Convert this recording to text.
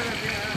Yeah.